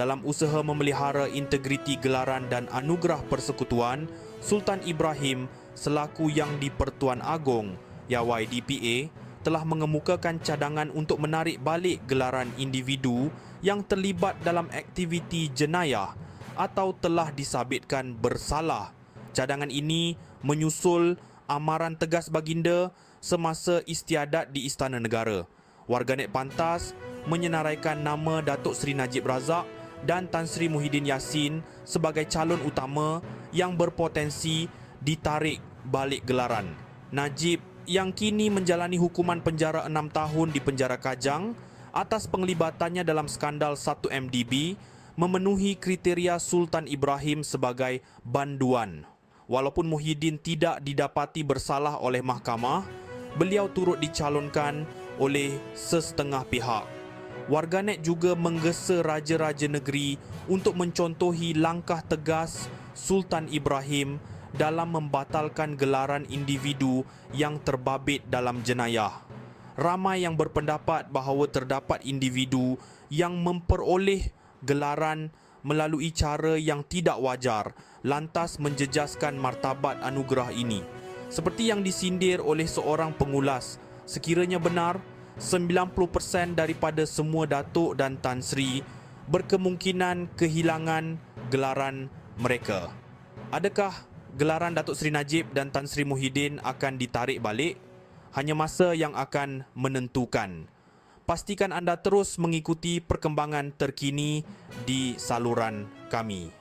dalam usaha memelihara integriti gelaran dan anugerah persekutuan Sultan Ibrahim selaku Yang di-Pertuan Agong YYDPA telah mengemukakan cadangan untuk menarik balik gelaran individu yang terlibat dalam aktiviti jenayah atau telah disabitkan bersalah. Cadangan ini menyusul amaran tegas baginda semasa istiadat di Istana Negara. Warganet pantas menyenaraikan nama Datuk Seri Najib Razak dan Tan Sri Muhyiddin Yassin sebagai calon utama yang berpotensi ditarik balik gelaran. Najib yang kini menjalani hukuman penjara 6 tahun di penjara Kajang atas penglibatannya dalam skandal 1MDB memenuhi kriteria Sultan Ibrahim sebagai banduan. Walaupun Muhyiddin tidak didapati bersalah oleh mahkamah, beliau turut dicalonkan oleh sesetengah pihak. Warganet juga menggesa raja-raja negeri untuk mencontohi langkah tegas Sultan Ibrahim dalam membatalkan gelaran individu yang terbabit dalam jenayah. Ramai yang berpendapat bahawa terdapat individu yang memperoleh gelaran melalui cara yang tidak wajar lantas menjejaskan martabat anugerah ini. Seperti yang disindir oleh seorang pengulas, sekiranya benar, 90% daripada semua datuk dan tan sri berkemungkinan kehilangan gelaran mereka. Adakah gelaran Datuk Seri Najib dan Tan Sri Muhyiddin akan ditarik balik? Hanya masa yang akan menentukan. Pastikan anda terus mengikuti perkembangan terkini di saluran kami.